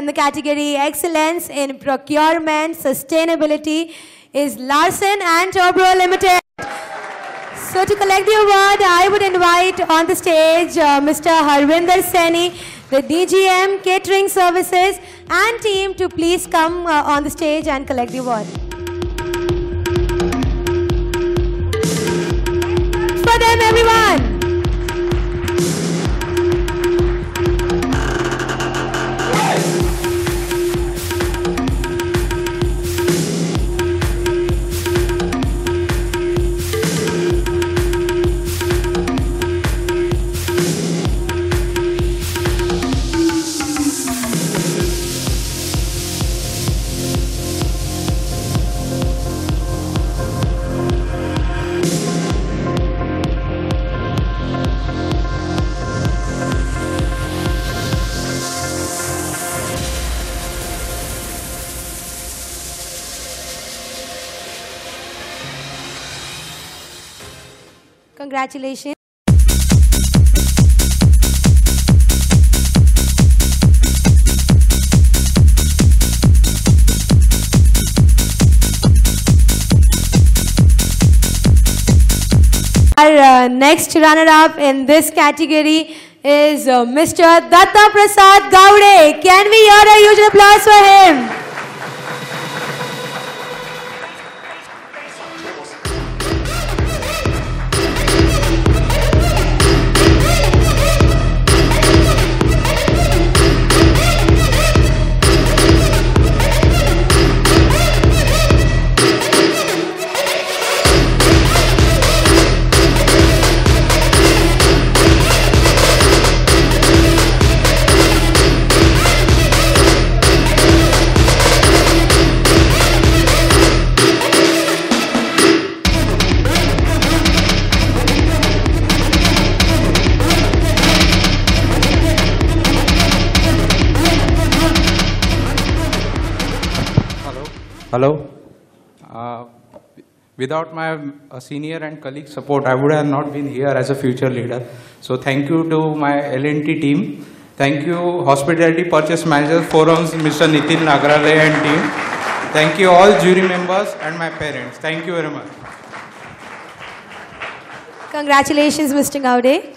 In the category Excellence in Procurement Sustainability is Larsen and Toubro Limited. So to collect the award, I would invite on the stage uh, Mr. Harvinder Seni, the DGM Catering Services and team to please come uh, on the stage and collect the award. For them, everyone. Congratulations. Our uh, next runner-up in this category is uh, Mr. Datta Prasad Gaude. Can we hear a huge applause for him? Hello. Hello. Uh, without my uh, senior and colleague support, I would have not been here as a future leader. So thank you to my L&T team. Thank you, Hospitality Purchase Manager Forums, Mr. Nitin Nagrale and team. Thank you all jury members and my parents. Thank you very much. Congratulations, Mr. Gaude.